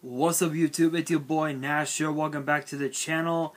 What's up YouTube? It's your boy Nash here. Welcome back to the channel.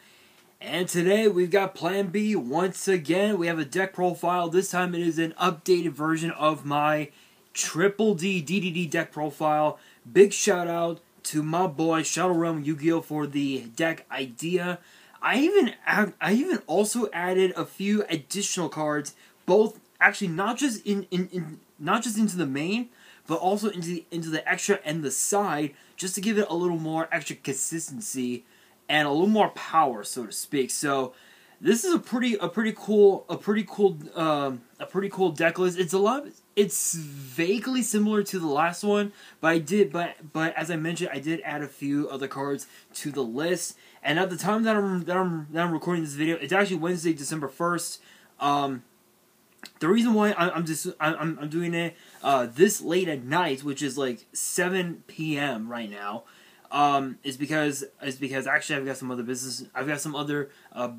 And today we've got Plan B once again. We have a deck profile. This time it is an updated version of my Triple D DDD deck profile. Big shout out to my boy Shadow Realm Yu-Gi-Oh for the deck idea. I even I even also added a few additional cards, both actually not just in, in, in not just into the main, but also into the, into the extra and the side, just to give it a little more extra consistency and a little more power, so to speak. So this is a pretty a pretty cool a pretty cool um, a pretty cool deck list. It's a lot. It's vaguely similar to the last one, but I did but but as I mentioned, I did add a few other cards to the list. And at the time that I'm that I'm that I'm recording this video, it's actually Wednesday, December first. Um, the reason why I, am just I'm I'm doing it uh, this late at night, which is like 7 p.m. right now, um, is because is because actually I've got some other business. I've got some other uh,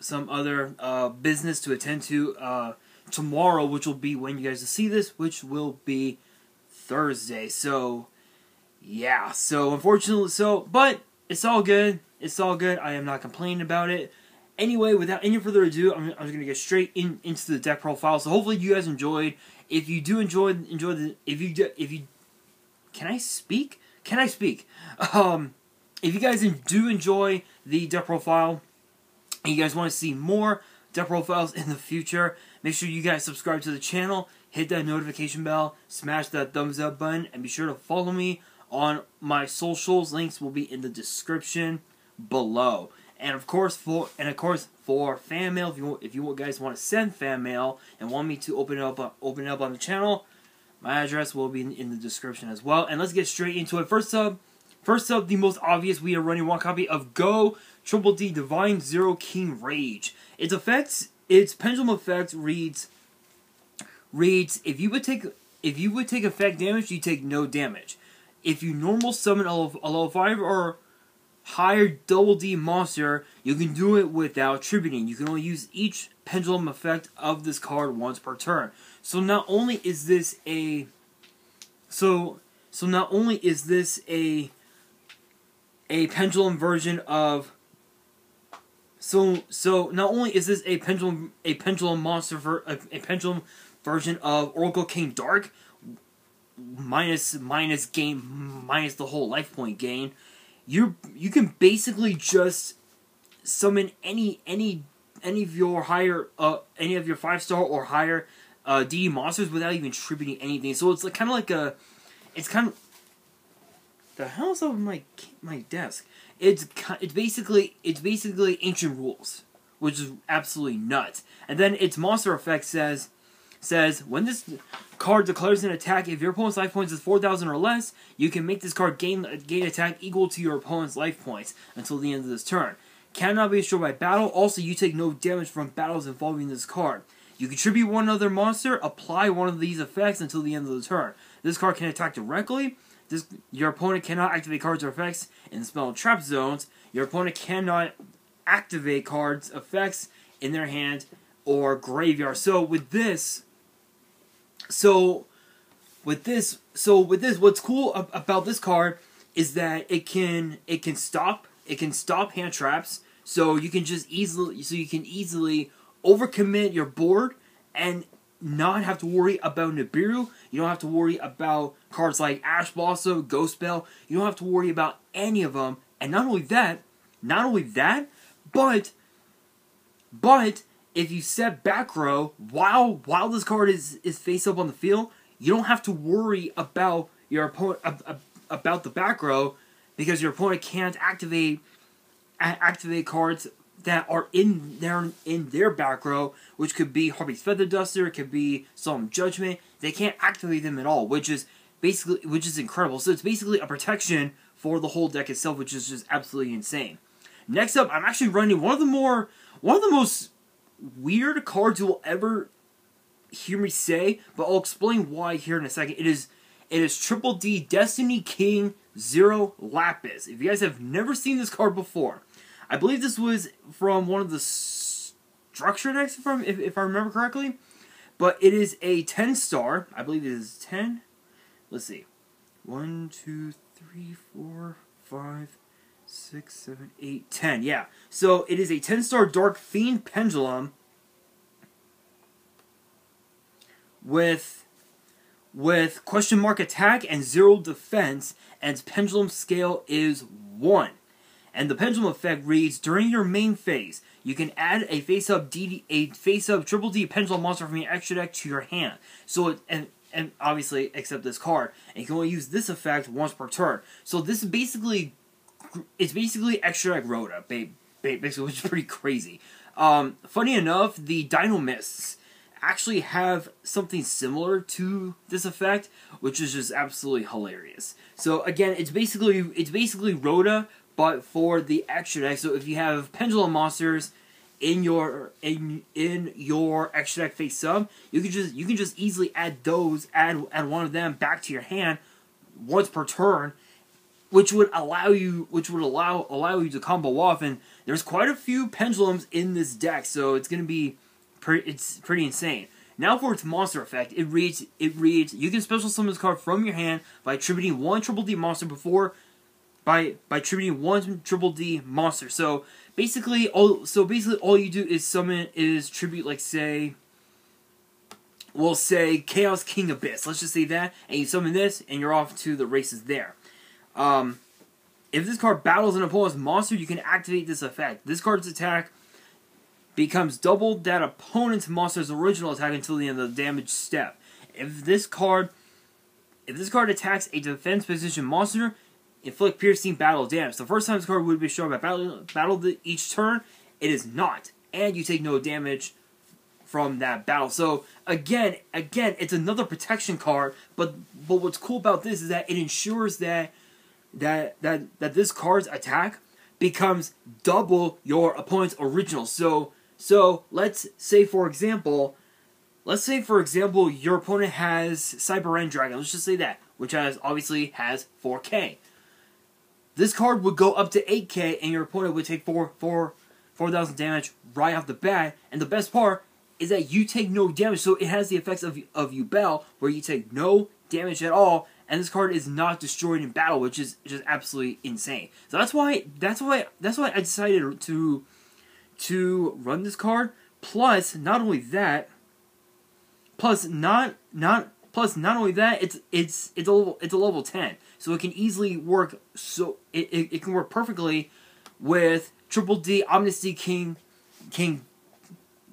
some other uh, business to attend to uh, tomorrow, which will be when you guys will see this, which will be Thursday. So yeah, so unfortunately, so but it's all good. It's all good. I am not complaining about it anyway, without any further ado, I'm, I'm just gonna get straight in into the deck profile. So hopefully you guys enjoyed. If you do enjoy enjoy the if you do, if you can I speak? Can I speak? Um, if you guys do enjoy the deck profile, and you guys want to see more deck profiles in the future, make sure you guys subscribe to the channel, hit that notification bell, smash that thumbs up button, and be sure to follow me on my socials. Links will be in the description below. And of course, for and of course for fan mail, if you if you guys want to send fan mail and want me to open it up open it up on the channel, my address will be in, in the description as well. And let's get straight into it. First up, first up, the most obvious, we are running one copy of Go Triple D Divine Zero King Rage. Its effects, its pendulum effect reads reads if you would take if you would take effect damage, you take no damage. If you normal summon a level, a level five or higher double D monster, you can do it without tributing. You can only use each pendulum effect of this card once per turn. So not only is this a so so not only is this a a pendulum version of so so not only is this a pendulum a pendulum monster for a, a pendulum version of Oracle King Dark minus minus gain minus the whole life point gain you you can basically just summon any any any of your higher uh any of your five star or higher uh DD monsters without even tributing anything. So it's like kind of like a it's kind of the hell is on my my desk? It's it's basically it's basically ancient rules, which is absolutely nuts. And then its monster effect says says when this card declares an attack, if your opponent's life points is 4,000 or less, you can make this card gain, gain attack equal to your opponent's life points until the end of this turn. Cannot be destroyed by battle. Also, you take no damage from battles involving this card. You contribute one other monster, apply one of these effects until the end of the turn. This card can attack directly. This, your opponent cannot activate cards or effects in spell trap zones. Your opponent cannot activate cards, effects in their hand or graveyard. So with this, so with this, so with this, what's cool about this card is that it can it can stop it can stop hand traps. So you can just easily so you can easily overcommit your board and not have to worry about Nibiru. You don't have to worry about cards like Ash Blossom, Ghost Belle. You don't have to worry about any of them. And not only that, not only that, but but if you set back row while while this card is is face up on the field, you don't have to worry about your opponent about the back row because your opponent can't activate activate cards that are in their in their back row, which could be Harpy's Feather Duster, it could be some Judgment. They can't activate them at all, which is basically which is incredible. So it's basically a protection for the whole deck itself, which is just absolutely insane. Next up, I'm actually running one of the more one of the most weird cards you will ever hear me say, but I'll explain why here in a second. It is it is Triple D Destiny King Zero Laplace. If you guys have never seen this card before, I believe this was from one of the structure decks, if, i if, if I remember correctly. But it is a 10 star. I believe it is 10. Let's see. One, two, three, four, five, six, seven, eight, ten. Yeah. So it is a 10 star Dark Fiend Pendulum with with question mark attack and zero defense, and pendulum scale is 1. And the pendulum effect reads during your main phase, you can add a face up DD, a face up triple D pendulum monster from your extra deck to your hand. So it, and and obviously except this card, and you can only use this effect once per turn. So this is basically it's basically extra deck ROTA, basically, which is pretty crazy. Um, funny enough, the Dinomists actually have something similar to this effect, which is just absolutely hilarious. So again, it's basically it's basically ROTA, but for the extra deck. So if you have pendulum monsters in your in in your extra deck face sub, you can just you can just easily add those add add one of them back to your hand once per turn, which would allow you which would allow allow you to combo off. And there's quite a few pendulums in this deck, so it's gonna be pretty it's pretty insane. Now for its monster effect, it reads it reads you can special summon this card from your hand by attributing one triple D monster before by by attributing one triple D monster. So basically all so basically all you do is summon is tribute like say we'll say Chaos King Abyss. Let's just say that, and you summon this, and you're off to the races there. Um, if this card battles an opponent's monster, you can activate this effect. This card's attack becomes double that opponent's monster's original attack until the end of the damage step. If this card if this card attacks a defense position monster, inflict piercing battle damage. The first time this card would be shown by battle, battle each turn, it is not. And you take no damage from that battle. So again, again, it's another protection card, but but what's cool about this is that it ensures that that that that this card's attack becomes double your opponent's original. So so let's say for example, let's say for example your opponent has Cyber End Dragon. Let's just say that, which has obviously has 4K. This card would go up to 8k, and your opponent would take 4, 4, 4,000 damage right off the bat. And the best part is that you take no damage, so it has the effects of, of Yubel, where you take no damage at all, and this card is not destroyed in battle, which is just absolutely insane. So that's why that's why that's why I decided to to run this card. Plus, not only that, plus not not plus not only that, it's it's it's a level it's a level ten so it can easily work. So it, it, it can work perfectly with Triple D Amnesty King, King,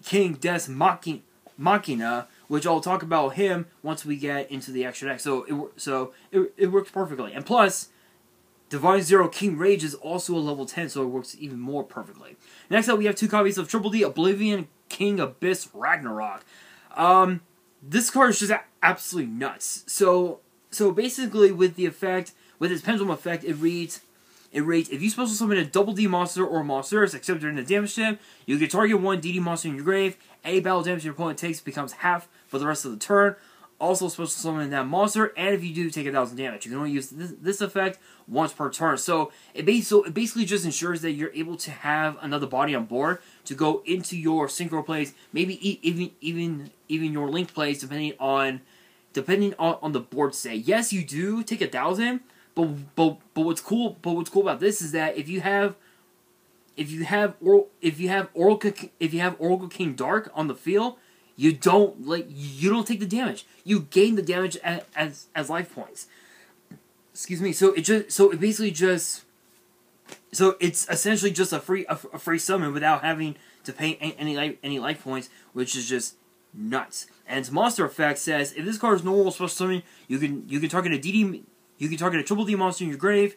King Des Machina, which I'll talk about him once we get into the extra deck. So it so it, it works perfectly, and plus. Divine Zero King Rage is also a level 10, so it works even more perfectly. Next up, we have two copies of Triple D Oblivion King Abyss Ragnarok. Um, this card is just absolutely nuts. So so basically, with the effect, with its pendulum effect, it reads, it reads, if you special summon a double D monster or monsters, except during the damage step, you can target one DD monster in your grave. Any battle damage your opponent takes becomes half for the rest of the turn. Also special summon that monster, and if you do, take a thousand damage. You can only use this, this effect once per turn. So it, so it basically just ensures that you're able to have another body on board to go into your synchro plays, maybe even even even your link plays, depending on depending on, on the board say. Yes, you do take a thousand, but but but what's cool but what's cool about this is that if you have if you have or if you have Oracle if you have Oracle King Dark on the field, you don't like you don't take the damage. You gain the damage as as, as life points. Excuse me. So it just so it basically just so it's essentially just a free a, a free summon without having to pay any any, any life points, which is just nuts. And its monster effect says if this card is normal special summon, you can you can target a DD you can target a triple D monster in your grave.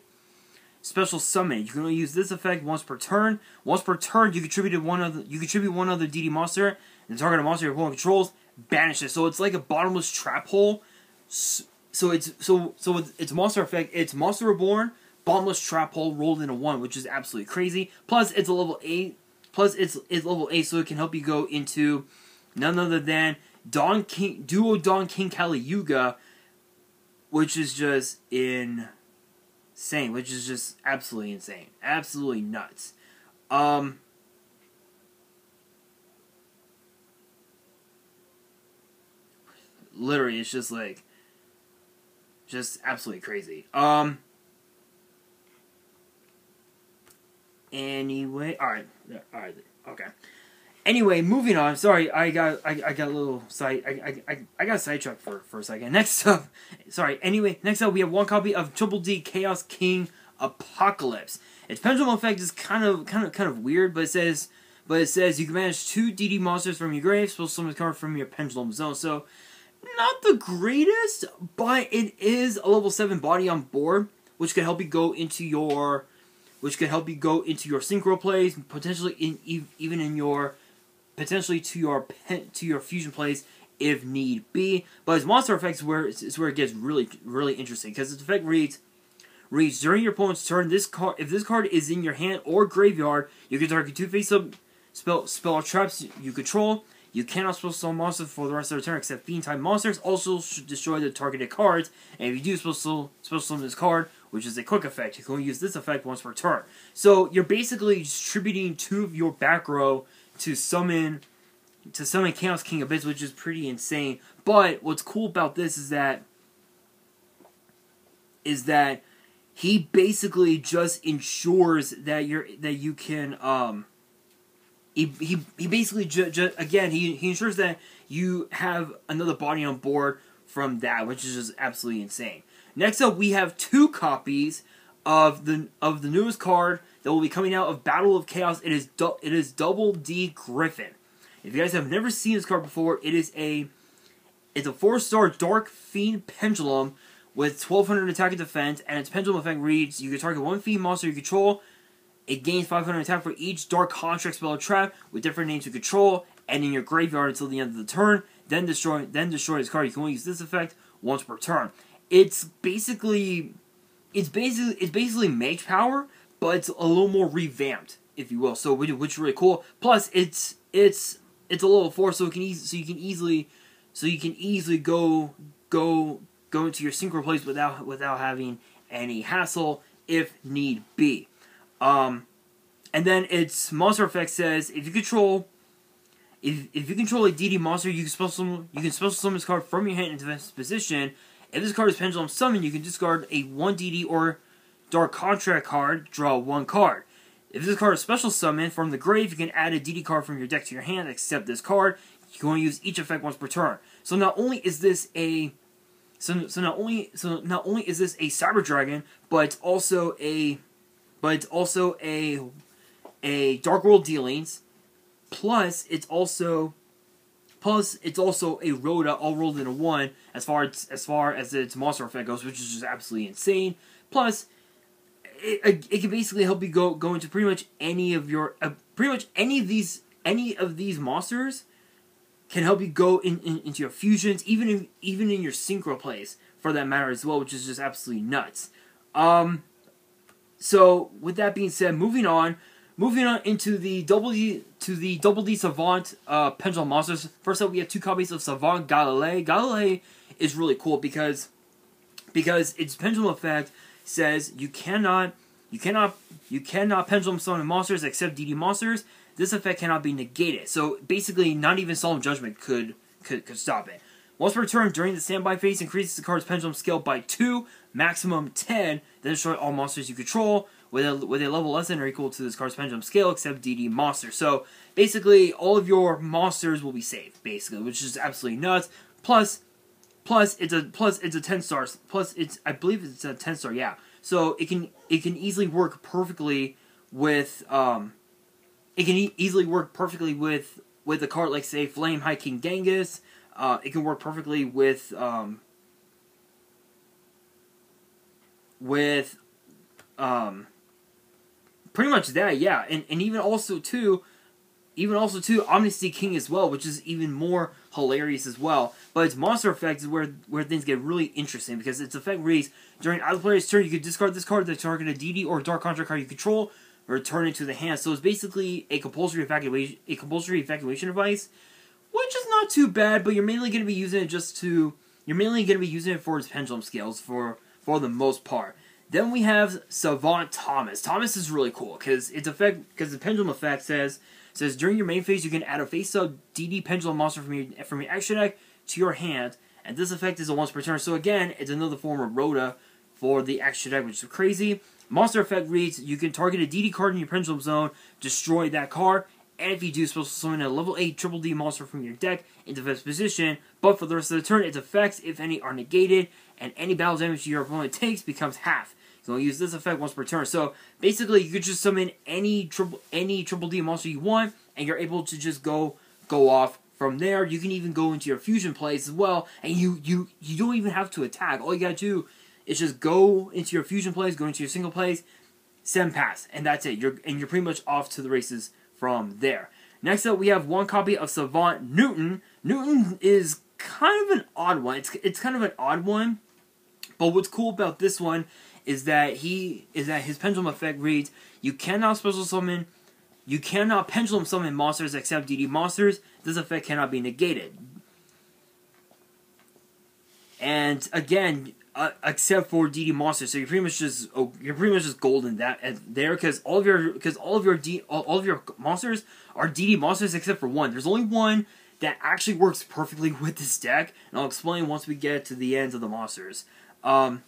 Special summon. You can only use this effect once per turn. Once per turn, you contribute one other you contribute one other DD monster and target a monster your opponent controls. Banish it. So it's like a bottomless trap hole. So it's so so it's monster effect. It's monster reborn, bottomless trap hole rolled into one, which is absolutely crazy. Plus it's a level eight. Plus it's it's level eight, so it can help you go into none other than Don King Duo-Dawn King Kali Yuga, which is just insane, which is just absolutely insane, absolutely nuts. Um, literally, it's just like Just absolutely crazy. Um. Anyway, all right, all right, okay. Anyway, moving on. Sorry, I got I, I got a little side I, I, I got sidetracked for for a second. Next up, sorry. Anyway, next up we have one copy of Triple D Chaos King Apocalypse. Its pendulum effect is kind of kind of kind of weird, but it says but it says you can manage two DD monsters from your grave, special summon card from your pendulum zone. So not the greatest, but it is a level seven body on board, which can help you go into your which can help you go into your synchro plays, potentially in even in your potentially to your to your fusion plays if need be. But its monster effects where is where it gets really really interesting because its effect reads reads during your opponent's turn. This card if this card is in your hand or graveyard, you can target two face up spell spell traps you control. You cannot spell summon monsters for the rest of the turn except fiend type monsters. Also should destroy the targeted cards. And if you do special special summon this card, which is a quick effect, you can only use this effect once per turn. So you're basically distributing two of your back row to summon to summon Chaos King Abyss, which is pretty insane. But what's cool about this is that is that he basically just ensures that you're that you can um he he, he basically ju- ju- again he he ensures that you have another body on board from that, which is just absolutely insane. Next up, we have two copies of the of the newest card that will be coming out of Battle of Chaos. It is du- it is Double D Gryphon. If you guys have never seen this card before, it is a it's a four star Dark Fiend Pendulum with 1200 attack and defense, and its pendulum effect reads: You can target one Fiend monster you control. It gains 500 attack for each Dark Contract spell or trap with different names you control, and in your graveyard until the end of the turn. Then destroy then destroy this card. You can only use this effect once per turn. It's basically it's basically it's basically mage power, but it's a little more revamped, if you will. So which, which is really cool. Plus, it's it's it's a level four, so it can easy, so you can easily so you can easily go go go into your synchro place without without having any hassle if need be. Um, and then its monster effect says if you control if, if you control a DD monster, you can special you can special summon this card from your hand into this position. If this card is pendulum summoned, you can discard a one DD or Dark Contract card, draw one card. If this card is special summon from the grave, you can add a DD card from your deck to your hand, except this card. You can only use each effect once per turn. So not only is this a so, so not only so not only is this a Cyber Dragon, but it's also a but it's also a a Dark World Dealings. Plus, it's also plus it's also a ROTA all rolled into one as far as as far as its monster effect goes, which is just absolutely insane. Plus, it, it can basically help you go go into pretty much any of your uh, pretty much any of these any of these monsters can help you go in, in, into your fusions, even in even in your synchro plays for that matter as well, which is just absolutely nuts. Um, so with that being said, moving on, moving on into the double D to the double D Savant uh, Pendulum monsters. First up, we have two copies of Savant Galilei. Galilei is really cool because because its pendulum effect says you cannot you cannot you cannot pendulum summon monsters except DD monsters. This effect cannot be negated. So basically, not even Solemn Judgment could could, could stop it. Once per turn during the standby phase, increases the card's pendulum scale by two, maximum ten. Then destroy all monsters you control with a with a level less than or equal to this card's pendulum scale, except DD monsters. So basically, all of your monsters will be saved. basically, which is absolutely nuts. Plus, plus it's a plus it's a ten stars. Plus it's I believe it's a ten star. Yeah. So it can it can easily work perfectly with um, it can e- easily work perfectly with with a card like say Flame High King Genghis. Uh, it can work perfectly with um, with um, pretty much that, yeah, and and even also too, even also too, Amnesty King as well, which is even more hilarious as well. But its monster effect is where where things get really interesting because its effect reads during either player's turn, you can discard this card that target a DD or Dark Contract card you control, return it to the hand. So it's basically a compulsory evacuation a compulsory evacuation device, which is not too bad. But you're mainly going to be using it just to you're mainly going to be using it for its pendulum scales for for the most part. Then we have Savant Thomas. Thomas is really cool because its effect because the pendulum effect says says during your main phase you can add a face up DD pendulum monster from your from your action deck to your hand, and this effect is a once per turn. So again, it's another form of ROTA for the extra deck, which is crazy. Monster effect reads, you can target a DD card in your Pendulum Zone, destroy that card, and if you do, special summon a level 8 triple D monster from your deck into first position, but for the rest of the turn, its effects, if any, are negated, and any battle damage your opponent takes becomes half. So will use this effect once per turn. So basically, you could just summon any triple any triple D monster you want, and you're able to just go go off from there. You can even go into your fusion plays as well, and you you you don't even have to attack. All you gotta do is just go into your fusion plays, go into your single plays, send pass, and that's it. You're and you're pretty much off to the races from there. Next up, we have one copy of Savant Newton. Newton is kind of an odd one. It's it's kind of an odd one, but what's cool about this one is that he is that his pendulum effect reads you cannot special summon you cannot pendulum summon monsters except DD monsters. This effect cannot be negated. And again, uh, except for DD monsters, so you're pretty much just oh, you're pretty much just golden that uh, there because all of your because all of your D all, all of your monsters are DD monsters except for one. There's only one that actually works perfectly with this deck, and I'll explain once we get to the ends of the monsters. Um,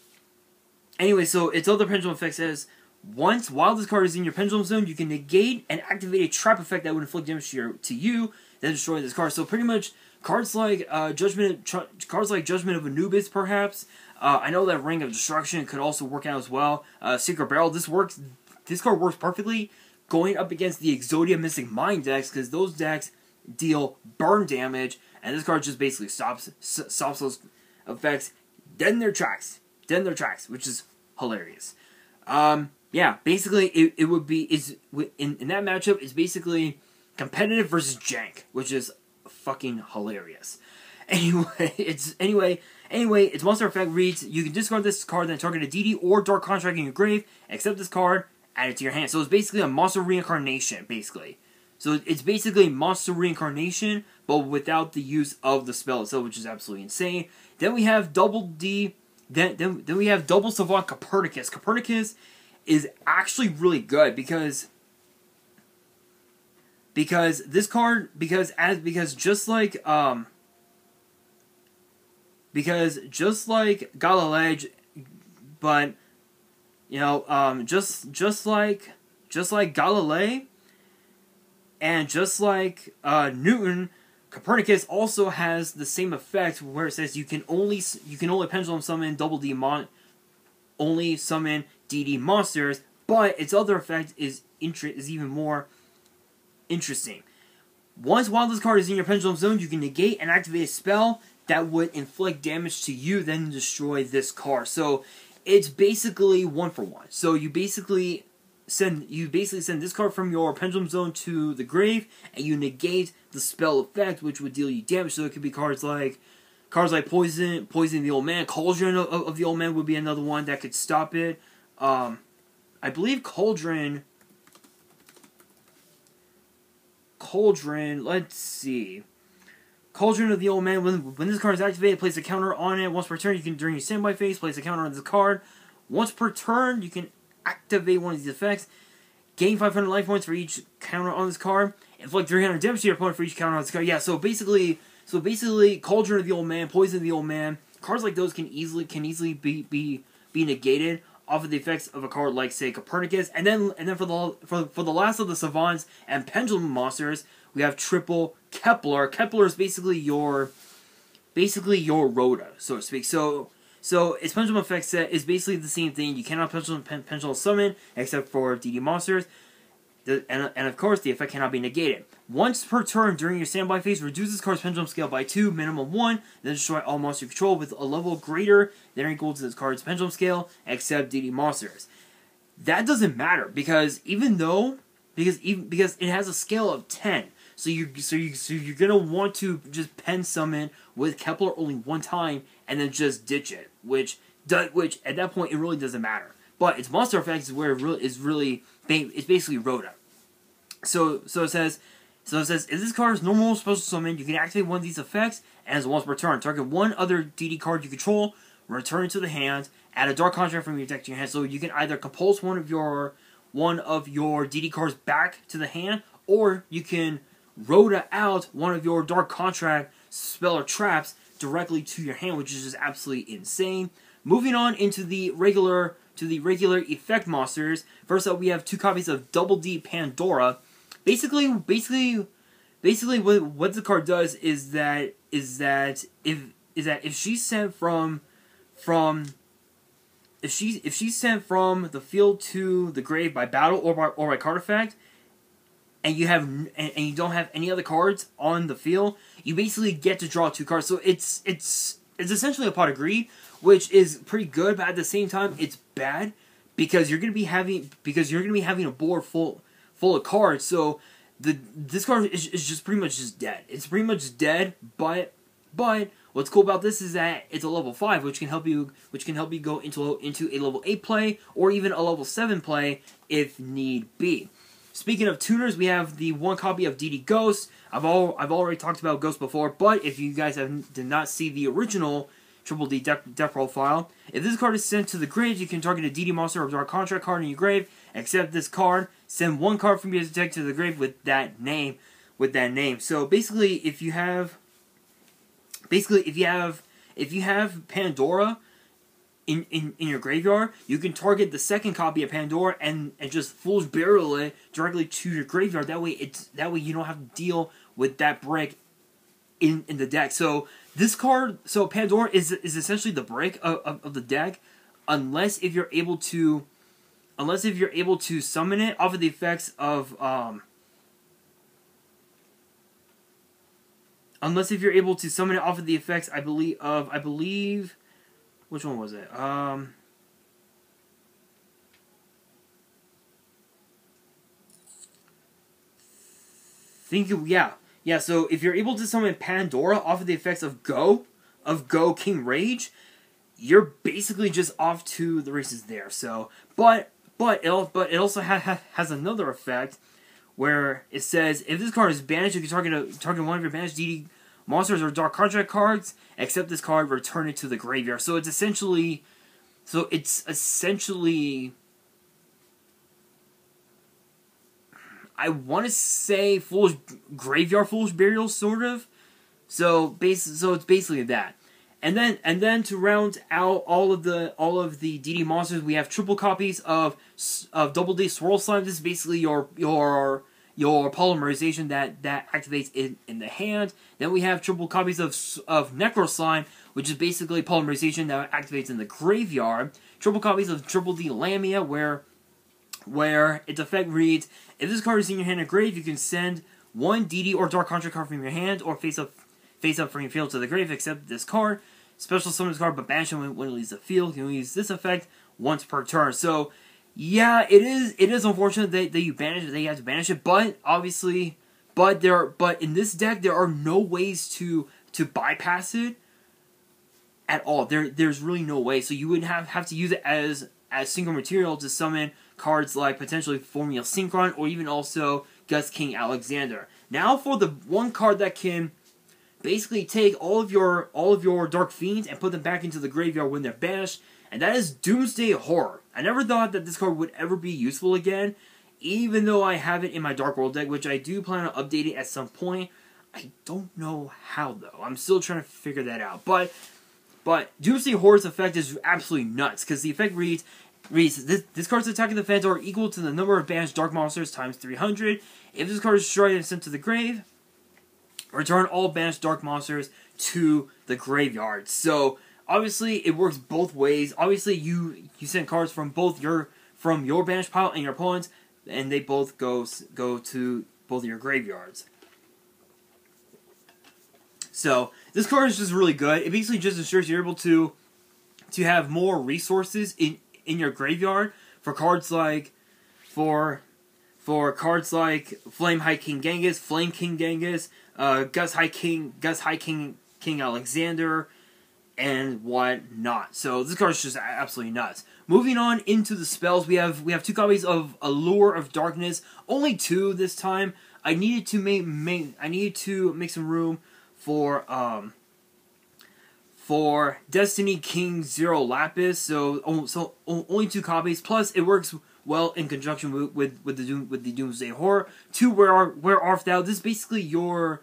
Anyway, so its other pendulum effect says once while this card is in your pendulum zone, you can negate and activate a trap effect that would inflict damage to, your, to you, then destroy this card. So pretty much cards like uh, Judgment, cards like Judgment of Anubis, perhaps. Uh, I know that Ring of Destruction could also work out as well. Uh, Secret Barrel, this works. This card works perfectly going up against the Exodia Mystic Mine decks because those decks deal burn damage, and this card just basically stops stops those effects in their tracks, in their tracks, which is hilarious. Um, yeah, basically it, it would be is in in that matchup is basically competitive versus jank, which is fucking hilarious. Anyway, it's anyway anyway its monster effect reads you can discard this card then target a DD or dark contract in your grave, accept this card, add it to your hand. So it's basically a monster reincarnation, basically. So it's basically monster reincarnation, but without the use of the spell itself, which is absolutely insane. Then we have double D then, then, then we have double savant Copernicus. Copernicus is actually really good because because this card because as because just like um because just like Galileo, but you know um just just like just like Galileo and just like uh Newton Copernicus also has the same effect where it says you can only you can only pendulum summon double D mon only summon DD monsters, but its other effect is inter- is even more interesting. Once this card is in your pendulum zone, you can negate and activate a spell that would inflict damage to you, then destroy this card. So it's basically one for one. So you basically send you basically send this card from your pendulum zone to the grave, and you negate the spell effect, which would deal you damage. So it could be cards like cards like poison, poison the old man, cauldron of, of the old man would be another one that could stop it. Um, I believe cauldron. Cauldron. Let's see. Cauldron of the Old Man. When, when this card is activated, place a counter on it. Once per turn, you can, during your standby phase, place a counter on this card. Once per turn, you can activate one of these effects, gain 500 life points for each counter on this card, inflict 300 damage to your opponent for each counter on this card. Yeah, so basically, so basically, Cauldron of the Old Man, Poison of the Old Man, cards like those can easily can easily be be be negated off of the effects of a card like say Copernicus, and then and then for the for, for the last of the savants and pendulum monsters, we have triple Kepler. Kepler is basically your basically your ROTA, so to speak. So so its pendulum effect set is basically the same thing. You cannot pendulum, pendulum summon except for DD monsters. The, and, and of course, the effect cannot be negated. Once per turn during your standby phase, reduce this card's pendulum scale by 2, minimum 1, then destroy all monster control with a level greater than or equal to this card's pendulum scale, except DD monsters. That doesn't matter, because even though, because even because it has a scale of 10, so you so you so you're gonna want to just pen summon with Kepler only one time and then just ditch it, which which at that point it really doesn't matter. But its monster effect is where it really is really it's basically ROTA. So so it says so it says if this card is normal special summon, you can activate one of these effects and as once per turn. Target one other DD card you control, return it to the hand, add a dark contract from your deck to your hand. So you can either compulse one of your one of your DD cards back to the hand, or you can ROTA out one of your Dark Contract spell or traps directly to your hand, which is just absolutely insane. Moving on into the regular to the regular effect monsters. First up, we have two copies of Double D Pandora. Basically, basically, basically, what what the card does is that is that if is that if she's sent from from if she if she's sent from the field to the grave by battle or by or by card effect, and you have and, and you don't have any other cards on the field, you basically get to draw two cards. So it's it's it's essentially a pot of greed, which is pretty good, but at the same time, it's bad because you're gonna be having because you're gonna be having a board full full of cards. So the this card is, is just pretty much just dead. It's pretty much dead, but but what's cool about this is that it's a level five, which can help you which can help you go into into a level eight play or even a level seven play if need be. Speaking of tuners, we have the one copy of DD Ghost. I've all I've already talked about Ghost before, but if you guys have did not see the original Triple D deck, deck profile, if this card is sent to the grave, you can target a DD monster or dark contract card in your grave. Accept this card, send one card from your deck to the grave with that name, with that name. So basically, if you have, basically if you have, if you have Pandora, in, in, in your graveyard, you can target the second copy of Pandora and, and just foolish burial it directly to your graveyard. That way it's that way you don't have to deal with that brick in, in the deck. So this card so Pandora is is essentially the brick of, of, of the deck, unless if you're able to unless if you're able to summon it off of the effects of um unless if you're able to summon it off of the effects I believe of I believe which one was it? Um, think you yeah, yeah. So if you're able to summon Pandora off of the effects of Go, of Go King Rage, you're basically just off to the races there. So, but but it but it also ha ha has another effect where it says if this card is banished, you can target a target one of your banished DD Monsters or Dark Contract cards. Accept this card, return it to the graveyard. So it's essentially, so it's essentially, I want to say foolish graveyard foolish burial, sort of. So base, so it's basically that. And then and then to round out all of the all of the DD monsters, we have triple copies of of Double D Swirl Slime. This is basically your your your polymerization that, that activates in, in the hand. Then we have triple copies of, of Necro Slime, which is basically polymerization that activates in the graveyard. Triple copies of Triple D Lamia, where where its effect reads, if this card is in your hand or grave, you can send one DD or Dark Contract card from your hand or face up face up from your field to the grave, except this card. Special summon this card, but banish it when, when it leaves the field. You can use this effect once per turn. So yeah, it is. It is unfortunate that, that you banish it. That you have to banish it, but obviously, but there. Are, but in this deck, there are no ways to to bypass it at all. There, there's really no way. So you would have have to use it as as single material to summon cards like potentially Formula Synchron or even also Gust King Alexander. Now for the one card that can basically take all of your all of your Dark Fiends and put them back into the graveyard when they're banished and that is Doomsday Horror. I never thought that this card would ever be useful again, even though I have it in my Dark World deck, which I do plan on updating at some point. I don't know how though. I'm still trying to figure that out. But but Doomsday Horror's effect is absolutely nuts because the effect reads reads this this card's attacking the fans are equal to the number of banished dark monsters times 300. If this card is destroyed and sent to the grave, return all banished dark monsters to the graveyard. So obviously it works both ways. Obviously you you send cards from both your from your banish pile and your opponent's, and they both go go to both of your graveyards. So this card is just really good. It basically just ensures you're able to to have more resources in in your graveyard for cards like for for cards like Flame High King Genghis, Flame King Genghis, uh, Gust High King, Gust High King King Alexander, and whatnot. So this card is just absolutely nuts. Moving on into the spells, we have we have two copies of Allure of Darkness. Only two this time. I needed to make, make I needed to make some room for um for Destiny King Zero Laplace. So so only two copies. Plus it works well in conjunction with with, with the Doom, with the Doomsday Horror. Two where are where art thou? This is basically your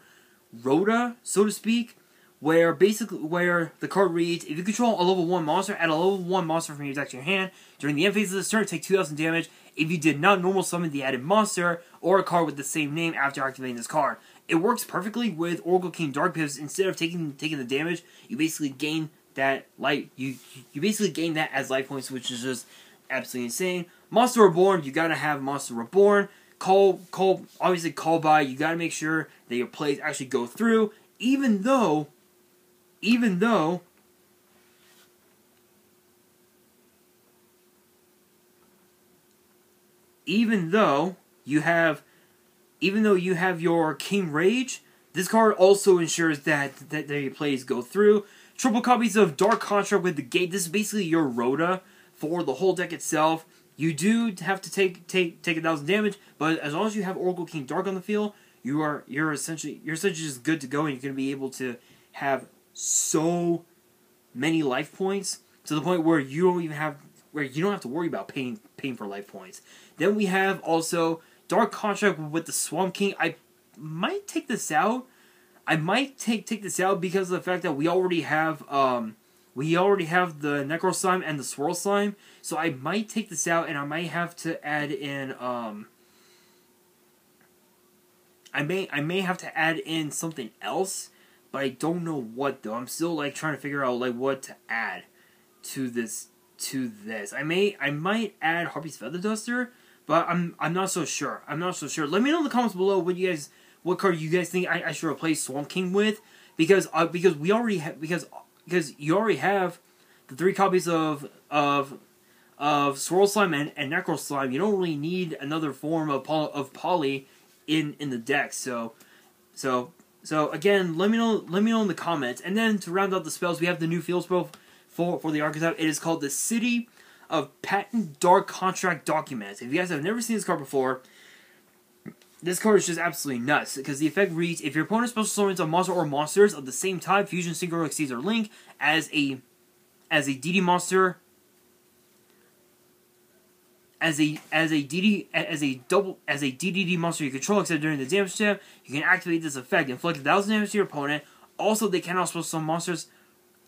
ROTA, so to speak where basically where the card reads: If you control a level one monster, add a level one monster from your deck to your hand. During the end phase of this turn, take 2,000 damage. If you did not normal summon the added monster or a card with the same name after activating this card, it works perfectly with Oracle King Dark because instead of taking taking the damage, you basically gain that light. You you basically gain that as life points, which is just absolutely insane. Monster Reborn, you gotta have Monster Reborn. Call call obviously call by. You gotta make sure that your plays actually go through, even though even though even though you have even though you have your King Rage, this card also ensures that that, your plays go through. Triple copies of Dark Contract with the Gate. This is basically your ROTA for the whole deck itself. You do have to take take take a thousand damage, but as long as you have Oracle King Dark on the field, you are you're essentially you're essentially just good to go, and you're going to be able to have so many life points to the point where you don't even have where you don't have to worry about paying paying for life points. Then we have also Dark Contract with the Swamp King. I might take this out. I might take take this out because of the fact that we already have um we already have the Necro Slime and the Swirl Slime, so I might take this out and I might have to add in um I may I may have to add in something else, but I don't know what though. I'm still like trying to figure out like what to add to this to this. I may I might add Harpy's Feather Duster, but I'm I'm not so sure. I'm not so sure. Let me know in the comments below what you guys what card you guys think I, I should replace Swamp King with because uh, because we already have because because you already have the three copies of of of Swirl Slime and, and Necro Slime. You don't really need another form of poly, of Poly in in the deck. So so so again, let me know let me know in the comments. And then to round out the spells, we have the new field spell for for the archetype. It is called the City of Patent Dark Contract Documents. If you guys have never seen this card before, this card is just absolutely nuts because the effect reads: If your opponent special summons a monster or monsters of the same type, fusion, synchro, Xyz, or link as a as a DD monster, as a as a DD as a double as a DDD monster you control, except during the damage step, you can activate this effect, inflict a thousand damage to your opponent. Also, they can also summon monsters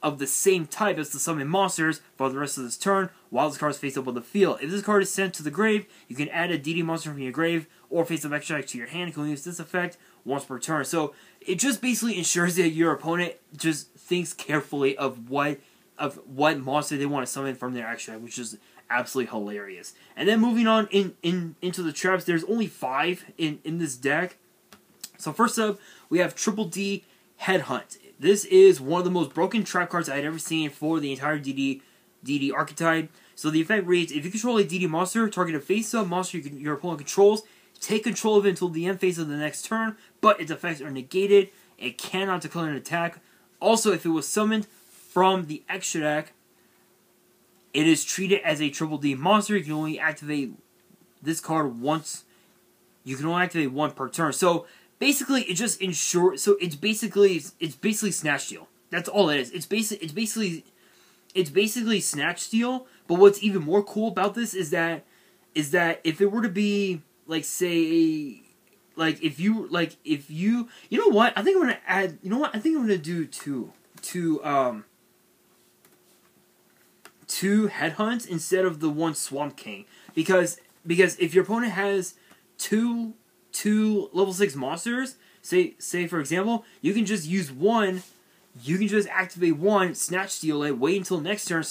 of the same type as the summon monsters for the rest of this turn while this card is face up on the field. If this card is sent to the grave, you can add a DD monster from your grave or face up extra deck to your hand. You can use this effect once per turn. So it just basically ensures that your opponent just thinks carefully of what of what monster they want to summon from their extra deck, which is absolutely hilarious. And then moving on in, in into the traps, there's only five in, in this deck. So first up, we have Triple D Headhunt. This is one of the most broken trap cards I had ever seen for the entire DD DD archetype. So the effect reads, if you control a DD monster, target a face-up monster you can, your opponent controls, take control of it until the end phase of the next turn, but its effects are negated. It cannot declare an attack. Also, if it was summoned from the extra deck, it is treated as a triple D monster. You can only activate this card once. You can only activate one per turn. So basically, it just ensures. So it's basically it's basically Snatch Steal. That's all it is. It's basic. It's basically it's basically Snatch Steal. But what's even more cool about this is that is that if it were to be like say like if you like if you you know what I think I'm gonna add you know what I think I'm gonna do two two um two headhunts instead of the one swamp king because because if your opponent has two two level six monsters say say for example you can just use one you can just activate one snatch steal it wait until next turn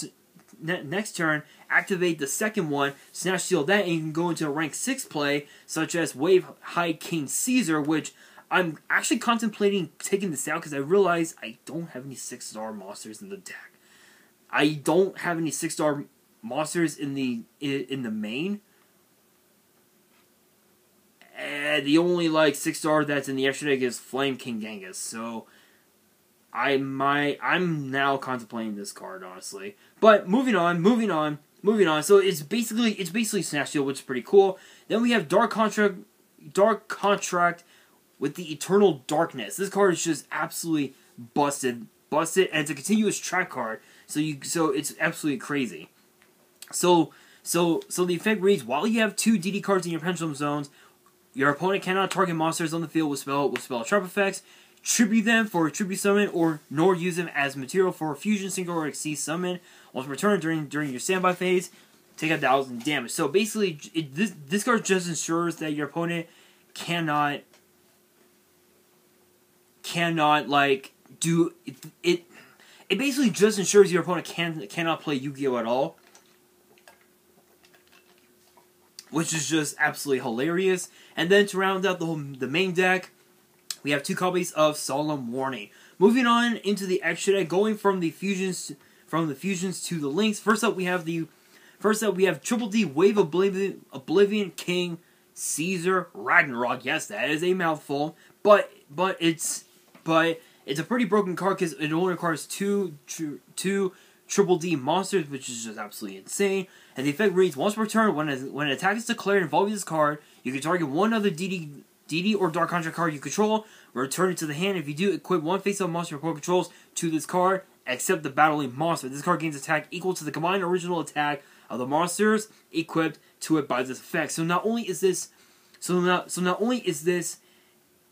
next turn activate the second one, Snatch Steal that, and you can go into a rank 6 play, such as Wave High King Caesar, which I'm actually contemplating taking this out because I realize I don't have any 6 star monsters in the deck. I don't have any 6 star monsters in the in the main. And the only like 6 star that's in the extra deck is Flame King Genghis, so I might I'm now contemplating this card honestly. But moving on, moving on. Moving on, so it's basically it's basically Snatch Steal, which is pretty cool. Then we have Dark Contract, Dark Contract with the Eternal Darkness. This card is just absolutely busted, busted, and it's a continuous track card. So you so it's absolutely crazy. So so so the effect reads: While you have two DD cards in your pendulum zones, your opponent cannot target monsters on the field with spell with spell trap effects. tribute them for a tribute summon, or nor use them as material for a fusion synchro or Xyz summon. Once returned during during your standby phase, take a thousand damage. So basically, it, this this card just ensures that your opponent cannot cannot like do it. It, it basically just ensures your opponent can cannot play Yu-Gi-Oh at all, which is just absolutely hilarious. And then to round out the whole, the main deck, we have two copies of Solemn Warning. Moving on into the extra deck, going from the fusions from the fusions to the links. First up, we have the first up we have Triple D Wave Oblivion, Oblivion King Caesar Ragnarok. Yes, that is a mouthful, but but it's but it's a pretty broken card because it only requires two two Triple D monsters, which is just absolutely insane. And the effect reads: Once per turn, when, a, when an attack is declared involving this card, you can target one other DD, DD or Dark Contract card you control, return it to the hand. If you do, equip one face-up monster your controls to this card, except the battling monster. This card gains attack equal to the combined original attack of the monsters equipped to it by this effect. So not only is this, so not so not only is this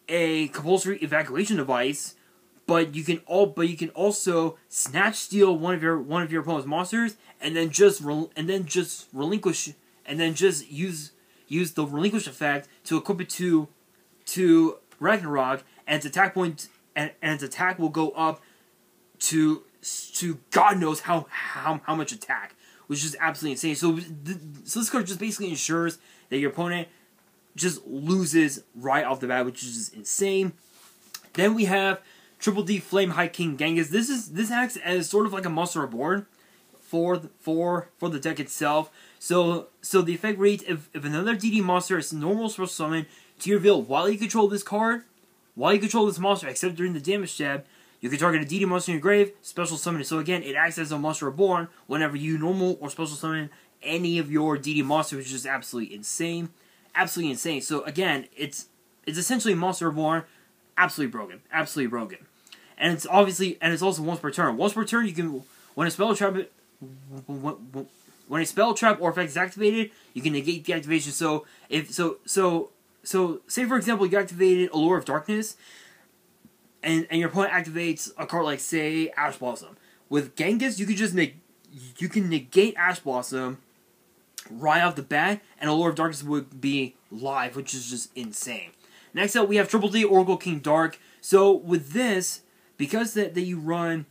a compulsory evacuation device, but you can all but you can also snatch steal one of your one of your opponent's monsters and then just re, and then just relinquish and then just use use the relinquish effect to equip it to to Ragnarok and its attack point and, and its attack will go up to to God knows how how how much attack, which is absolutely insane. So th- so this card just basically ensures that your opponent just loses right off the bat, which is insane. Then we have Triple D Flame High King Genghis. This is this acts as sort of like a Monster Reborn for the, for for the deck itself. So so the effect reads if, if another DD monster is normal special summon to your reveal while you control this card, while you control this monster, except during the damage step, you can target a DD monster in your grave, special summon it. So again, it acts as a Monster Reborn whenever you normal or special summon any of your DD monsters, which is absolutely insane. Absolutely insane. So again, it's it's essentially Monster Reborn absolutely broken, absolutely broken. And it's obviously, and it's also once per turn. Once per turn, you can when a spell trap, when a spell trap or effect is activated, you can negate the activation. So if so, so so say for example, you activated Allure of Darkness, and and your opponent activates a card like say Ash Blossom. With Genghis, you can just neg- you can negate Ash Blossom right off the bat, and Allure of Darkness would be live, which is just insane. Next up, we have Triple D Oracle King d'Arc. So with this, because that, that you run,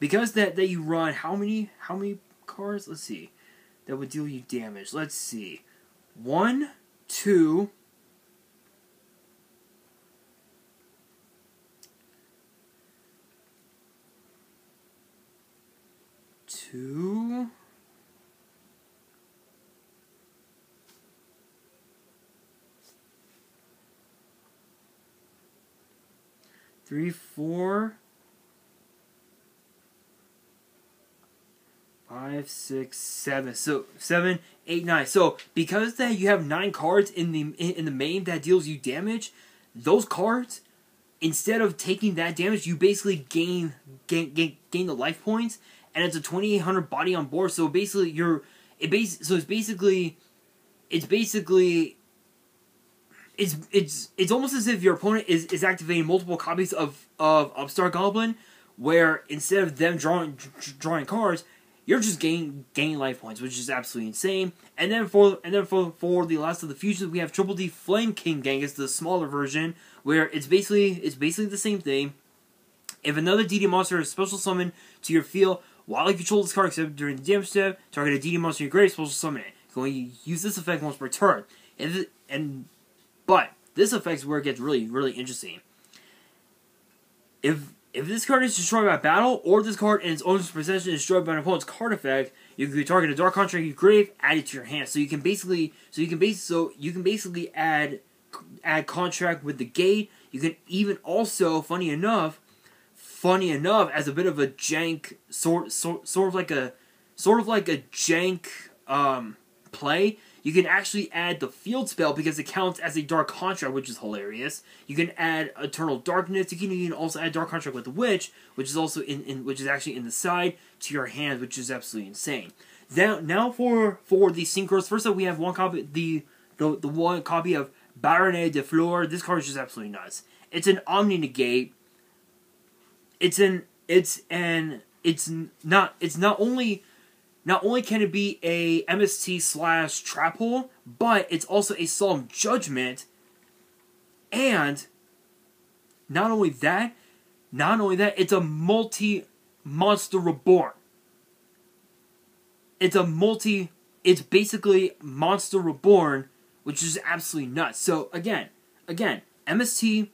because that, that you run, how many how many cards? Let's see, that would deal you damage. Let's see, one, two. Two. Three, four, five, six, seven. So seven, eight, nine. So because that you have nine cards in the in the main that deals you damage, those cards instead of taking that damage, you basically gain gain gain, gain the life points, and it's a twenty eight hundred body on board. So basically, you're it base. So it's basically it's basically it's it's it's almost as if your opponent is, is activating multiple copies of of Upstart Goblin, where instead of them drawing drawing cards, you're just gaining gaining life points, which is absolutely insane. And then for and then for for the last of the fusions, we have Triple D Flame King Genghis, the smaller version, where it's basically it's basically the same thing. If another DD monster is special summon to your field while you control this card, except during the damage step, target a DD monster in your grave, special summon it. You can only use this effect once per turn. And, and but this affects where it gets really, really interesting. If if this card is destroyed by battle, or this card in its own possession is destroyed by an opponent's card effect, you can target a dark contract you grave, add it to your hand. So you can basically, so you can base, so you can basically add add contract with the gate. You can even also, funny enough, funny enough, as a bit of a jank sort sort sort of like a sort of like a jank um, play you can actually add the field spell because it counts as a dark contract, which is hilarious. You can add Eternal Darkness. You can also add Dark Contract with the Witch, which is also in, in which is actually in the side to your hand, which is absolutely insane. Now, now for for the synchros. First up, we have one copy the the the one copy of Baronnet de Fleur. This card is just absolutely nuts. It's an Omni Negate. It's an it's an it's not it's not only not only can it be a MST slash trap hole, but it's also a solemn judgment. And not only that, not only that, it's a multi monster reborn. It's a multi it's basically monster reborn, which is absolutely nuts. So again, again, MST,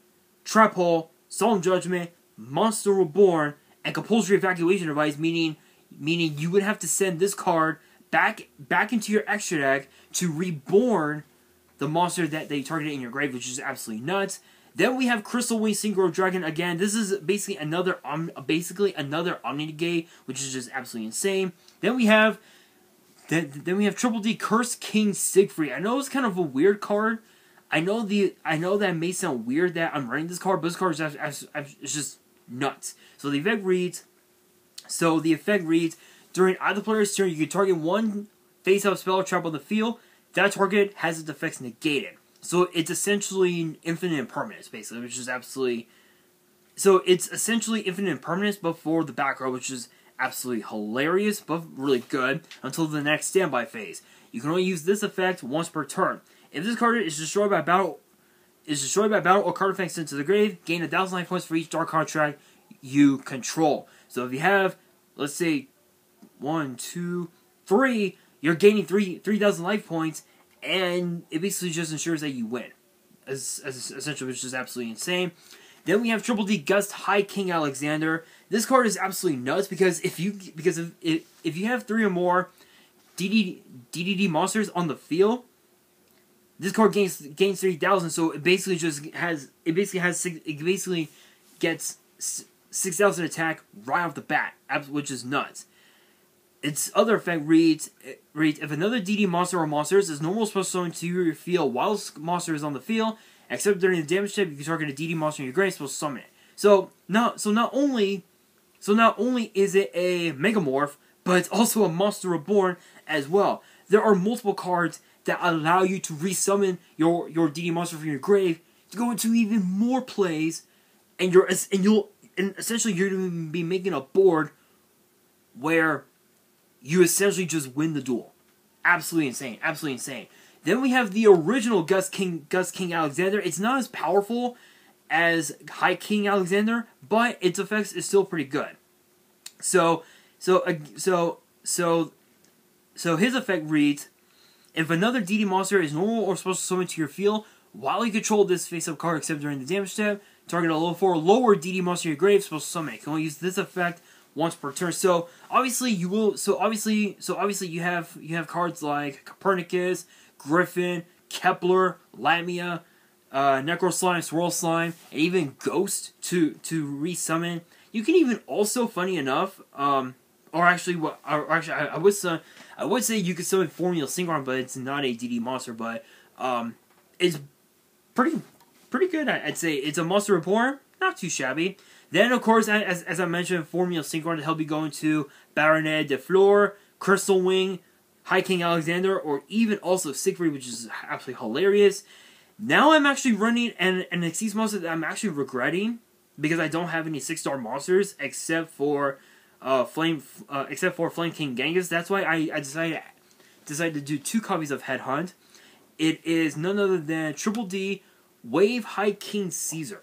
trap hole, solemn judgment, monster reborn, and compulsory evacuation device, meaning meaning you would have to send this card back back into your extra deck to reborn the monster that they targeted in your grave, which is absolutely nuts. Then we have Crystal Wing Synchro Dragon again. This is basically another um, basically another Omni Negate, which is just absolutely insane. Then we have then, then we have Triple D Curse King Siegfried. I know it's kind of a weird card. I know the I know that may sound weird that I'm running this card, but this card is it's just nuts. So the effect reads so the effect reads during either player's turn, you can target one face-up spell or trap on the field. That target has its effects negated. So it's essentially infinite impermanence, basically, which is absolutely. So it's essentially infinite impermanence, but for the back row, which is absolutely hilarious, but really good until the next standby phase. You can only use this effect once per turn. If this card is destroyed by battle, is destroyed by battle or card effects into the grave, gain a thousand life points for each dark contract you control. So if you have, let's say, one, two, three, you're gaining three three thousand life points, and it basically just ensures that you win. As, as essentially, which is absolutely insane. Then we have Triple D Gust High King Alexander. This card is absolutely nuts because if you because if if, if you have three or more DDD, DDD monsters on the field, this card gains gains three thousand. So it basically just has it basically has it basically gets 6,000 attack right off the bat, which is nuts. Its other effect reads, reads if another DD monster or monsters is normal supposed to to your field while this monster is on the field, except during the damage step, you can target a DD monster in your grave, to summon it. So not so not only so not only is it a megamorph, but it's also a monster reborn as well. There are multiple cards that allow you to resummon your your DD monster from your grave to go into even more plays, and you're and you'll and essentially you're going to be making a board where you essentially just win the duel. Absolutely insane. Absolutely insane. Then we have the original Gust King Gust King Alexander. It's not as powerful as High King Alexander, but its effects is still pretty good. So so uh, so so so his effect reads if another DD monster is normal or special to summon to your field while you control this face-up card except during the damage step, Target a level 4 lower DD monster in your grave, to summon can only use this effect once per turn. So obviously you will so obviously so obviously you have you have cards like Copernicus, Gryphon, Kepler, Lamia, uh, Necro Slime, Swirl Slime, and even Ghost to to resummon. You can even also, funny enough, um, or actually, what? Or actually, I, I would say, I would say you could summon Formula Synchron, but it's not a DD monster. But um, it's pretty pretty good. I'd say it's a monster report, not too shabby. Then, of course, as, as I mentioned, Formula Synchron to help you go into Baronet de Fleur, Crystal Wing, High King Alexander, or even also Siegfried, which is absolutely hilarious. Now I'm actually running an, an Xyz monster that I'm actually regretting because I don't have any six star monsters except for uh, Flame, uh, except for Flame King Genghis. That's why I, I decided decided to do two copies of Headhunt. It is none other than Triple D Wave High King Caesar.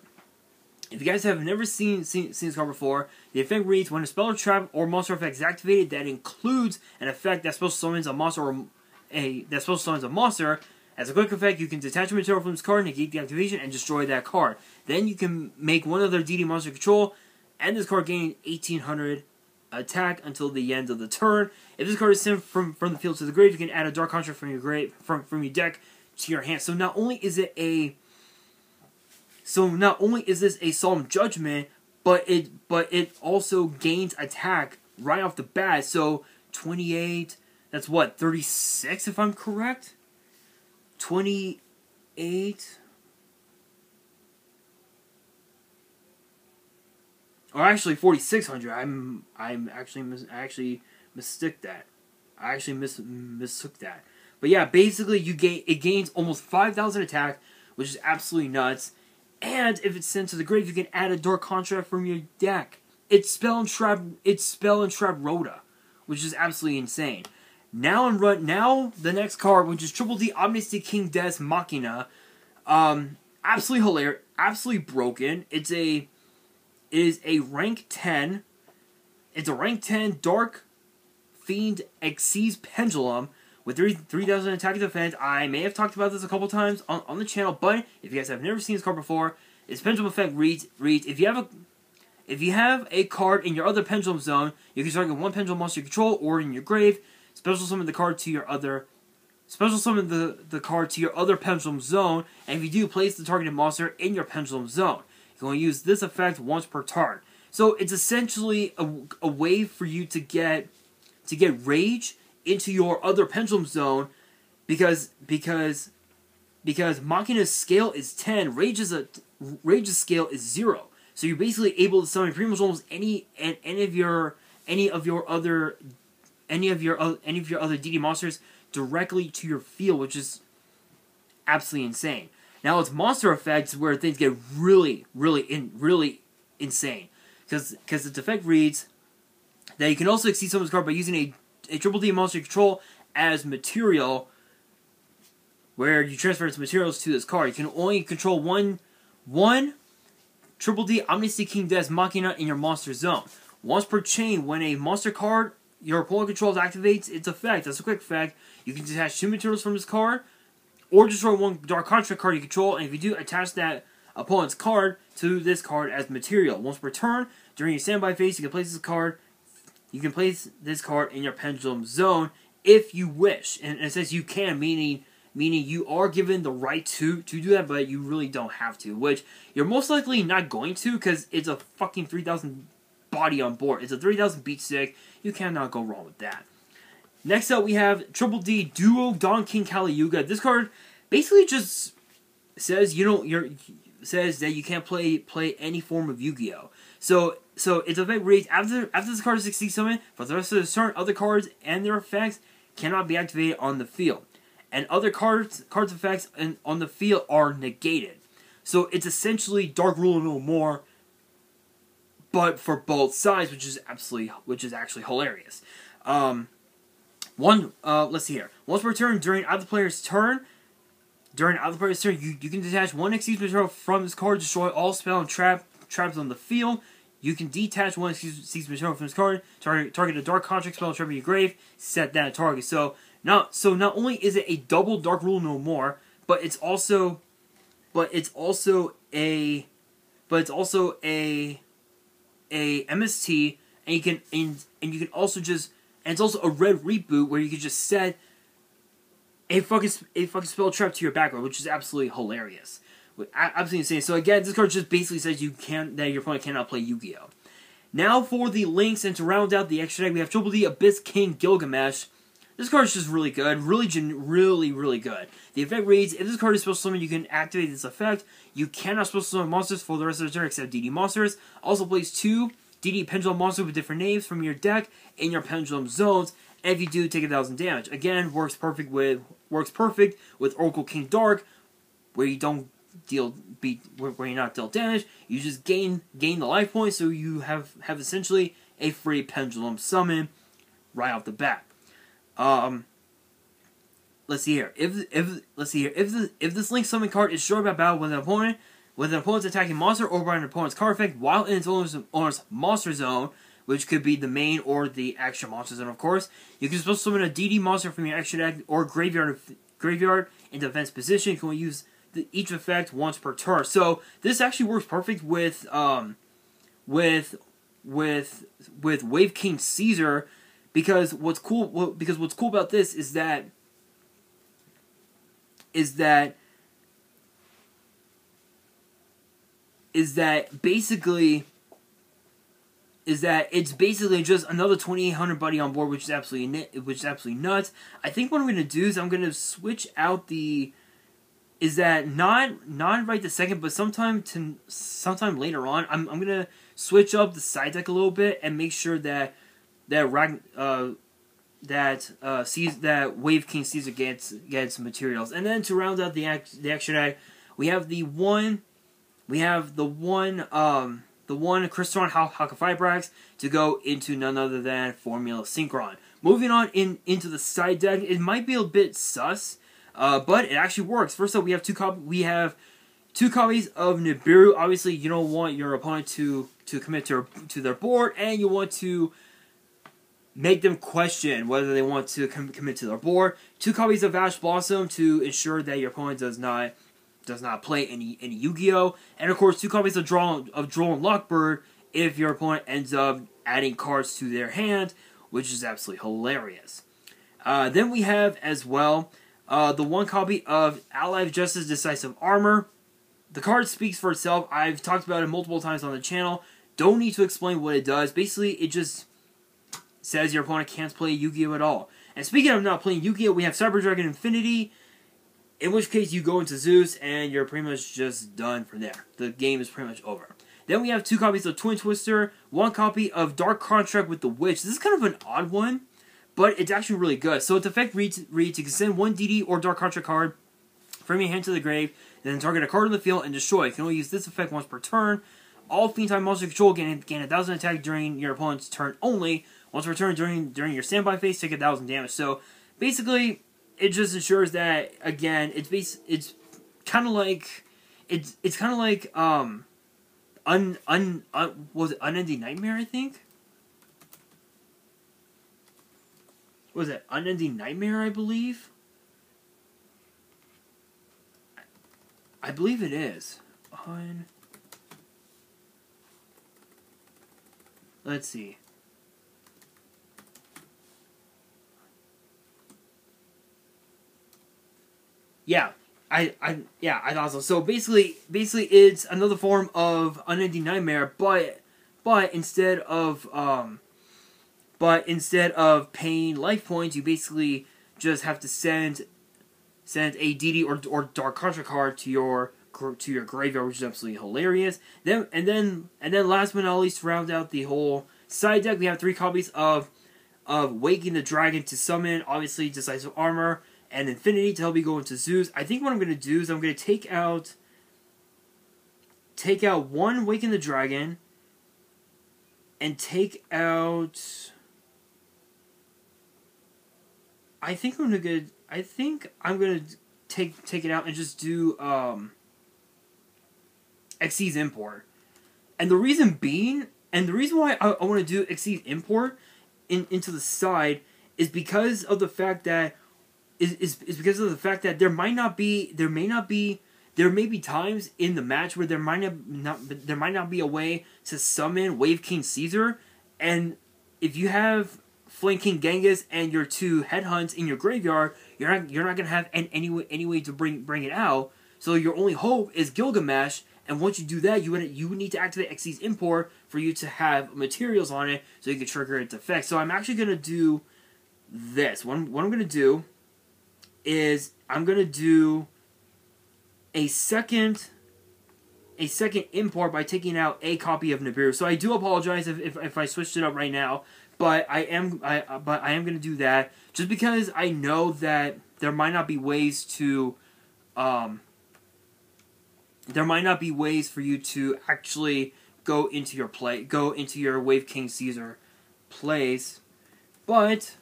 If you guys have never seen, seen, seen this card before, the effect reads, when a spell or trap or monster effect is activated that includes an effect that supposed to summon a monster or a that's supposed to summon a monster, as a quick effect, you can detach a material from this card, negate the activation, and destroy that card. Then you can make one other DD monster control, and this card gain 1800 attack until the end of the turn. If this card is sent from, from the field to the grave, you can add a dark contract from your grave from, from your deck to your hand. So not only is it a so not only is this a solemn judgment, but it but it also gains attack right off the bat. So 28, that's what, 36 if I'm correct? 28 or actually 4600 i'm i'm actually mis- actually mistook that. I actually mis- mistook that. But yeah basically you gain it gains almost 5000 attack which is absolutely nuts And if it's sent to the grave, you can add a dark contract from your deck. It's spell and trap. It's spell and trap ROTA, which is absolutely insane. Now and run now the next card, which is Triple D Omniscient King Des Machina. Um, absolutely hilarious, absolutely broken. It's a is a rank ten. It's a rank ten Dark Fiend Xyz Pendulum with 3, 3,000 attack defense. I may have talked about this a couple times on, on the channel, but if you guys have never seen this card before, its pendulum effect reads reads if you have a if you have a card in your other pendulum zone, you can target one pendulum monster you control or in your grave. Special summon the card to your other special summon the, the card to your other pendulum zone, and if you do, place the targeted monster in your pendulum zone. You can only use this effect once per turn. So it's essentially a, a way for you to get to get rage into your other pendulum zone because because because Machina's scale is 10, Rage's a Rage's scale is 0. So you're basically able to summon pretty much almost any and any of your any of your other any of your uh, any of your other DD monsters directly to your field, which is absolutely insane. Now it's monster effects where things get really, really in really insane. Because because its effect reads that you can also exceed someone's card by using a a triple D monster control as material where you transfer its materials to this card. You can only control one one triple D Omniscient King Des Machina in your monster zone. Once per chain, when a monster card your opponent controls activates its effect, that's a quick effect, you can detach two materials from this card, or destroy one Dark Contract card you control, and if you do, attach that opponent's card to this card as material. Once per turn, during your standby phase, you can place this card you can place this card in your pendulum zone if you wish. And it says you can, meaning meaning you are given the right to to do that, but you really don't have to. Which you're most likely not going to because it's a fucking three thousand body on board. It's a three thousand beat stick. You cannot go wrong with that. Next up, we have Triple D Duo-Dawn King Kali Yuga. This card basically just says you don't you're says that you can't play play any form of Yu-Gi-Oh. So so its effect reads after after this card is succeed summon, for the rest of the turn, other cards and their effects cannot be activated on the field. And other cards cards effects on the field are negated. So it's essentially Dark Ruler no more, but for both sides, which is absolutely which is actually hilarious. Um, one uh, let's see here. Once per turn during either player's turn, during either player's turn, you, you can detach one Xyz material from this card, destroy all spell and trap traps on the field. You can detach one Xyz material from this card, target, target a dark contract spell, trap in your grave, set that target. So not so not only is it a double dark rule no more, but it's also but it's also a but it's also a a MST and you can and, and you can also just and it's also a red reboot where you can just set a fucking a fucking spell trap to your background, which is absolutely hilarious. Absolutely insane. So again, this card just basically says you can't that your opponent cannot play Yu-Gi-Oh. Now for the links and to round out the extra deck, we have Triple D Abyss King Gilgamesh. This card is just really good, really, really, really good. The effect reads: If this card is to summon, you can activate this effect. You cannot to summon monsters for the rest of the turn except DD monsters. Also, place two DD Pendulum monsters with different names from your deck in your Pendulum zones. And if you do, take a thousand damage. Again, works perfect with works perfect with Oracle King d'Arc, where you don't deal be where you're not dealt damage. You just gain gain the life points, so you have have essentially a free pendulum summon right off the bat. Um, let's see here. If if let's see here. If the if this link summon card is short about battle with an opponent, with an opponent's attacking monster or by an opponent's card effect while in its owner's, monster zone, which could be the main or the extra monster zone, of course. You can to summon a DD monster from your extra deck or graveyard graveyard in defense position. You can use the, each effect once per turn. So this actually works perfect with um, with with with Wave King Caesar because what's cool well, because what's cool about this is that is that is that basically is that it's basically just another 2800 buddy on board which is absolutely which is absolutely nuts. I think what I'm going to do is I'm going to switch out the is that not not right the second, but sometime to sometime later on, I'm I'm gonna switch up the side deck a little bit and make sure that that Ragn uh that uh sees that Wave King Caesar gets gets materials, and then to round out the act the extra deck, we have the one we have the one um, the one Crystron Halqifibrax to go into none other than Formula Synchron. Moving on in into the side deck, it might be a bit sus, uh, but it actually works. First up, we have two cop we have two copies of Nibiru. Obviously, you don't want your opponent to to commit to to their board, and you want to make them question whether they want to com commit to their board. Two copies of Ash Blossom to ensure that your opponent does not does not play any any Yu-Gi-Oh, and of course two copies of Draw of Droll Lockbird if your opponent ends up adding cards to their hand, which is absolutely hilarious. Uh, then we have as well uh, the one copy of Allied Justice Decisive Armor. The card speaks for itself. I've talked about it multiple times on the channel. Don't need to explain what it does. Basically, it just says your opponent can't play Yu-Gi-Oh at all. And speaking of not playing Yu-Gi-Oh, we have Cyber Dragon Infinity, in which case you go into Zeus and you're pretty much just done from there. The game is pretty much over. Then we have two copies of Twin Twister, one copy of Dark Contract with the Witch. This is kind of an odd one, but it's actually really good. So its effect reads, reads you can send one DD or Dark Contract card from your hand to the grave, and then target a card on the field and destroy. You can only use this effect once per turn. All fiend type monster control gain, gain a thousand attack during your opponent's turn only. Once returned during during your standby phase, take a thousand damage. So basically, it just ensures that again, it's base, it's kind of like it's it's kind of like um un un, un was it unending nightmare I think. Was it unending nightmare? I believe. I believe it is. On. Let's see. Yeah, I, I, yeah, I thought so. So basically, basically, it's another form of unending nightmare, but, but instead of, um, but instead of paying life points, you basically just have to send, send a DD or or Dark Contra card to your to your graveyard, which is absolutely hilarious. Then and then and then last but not least, round out the whole side deck, we have three copies of of Waking the Dragon to summon, obviously Decisive Armor and Infinity to help you go into Zeus. I think what I'm going to do is I'm going to take out take out one Waken the Dragon and take out I think I'm gonna I think I'm gonna take take it out and just do um Xyz import. And the reason being, and the reason why I, I want to do Xyz import in, into the side is because of the fact that is, is, is because of the fact that there might not be there may not be there may be times in the match where there might not, not there might not be a way to summon Wave King Caesar, and if you have Flame King Genghis and your two headhunts in your graveyard, you're not you're not gonna have any any way, any way to bring bring it out. So your only hope is Gilgamesh, and once you do that, you would you would need to activate Xyz import for you to have materials on it so you can trigger its effect. So I'm actually gonna do this. What I'm, what I'm gonna do is I'm gonna do a second a second import by taking out a copy of Nibiru. So I do apologize if, if, if I switched it up right now, but I am I but I am gonna do that just because I know that there might not be ways to um there might not be ways for you to actually go into your play go into your Wave King Caesar plays. But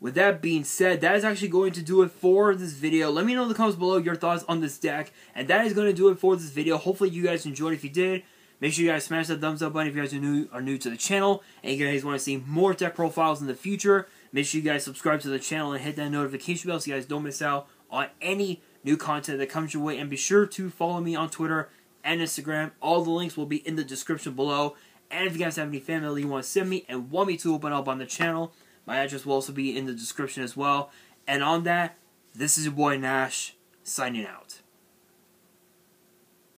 with that being said, that is actually going to do it for this video. Let me know in the comments below your thoughts on this deck. And that is going to do it for this video. Hopefully you guys enjoyed. If you did, make sure you guys smash that thumbs up button if you guys are new, are new to the channel. And you guys want to see more tech profiles in the future. Make sure you guys subscribe to the channel and hit that notification bell so you guys don't miss out on any new content that comes your way. And be sure to follow me on Twitter and Instagram. All the links will be in the description below. And if you guys have any fan mail you want to send me and want me to open up on the channel, my address will also be in the description as well. And on that, this is your boy Nash, signing out.